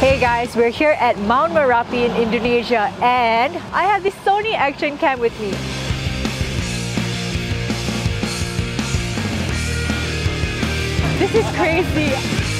Hey guys, we're here at Mount Merapi in Indonesia and I have this Sony action cam with me. This is crazy.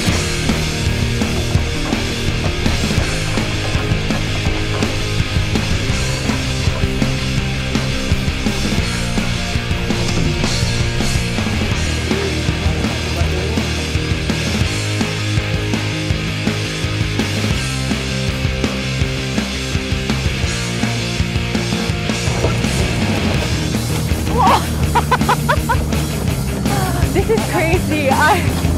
This is crazy. I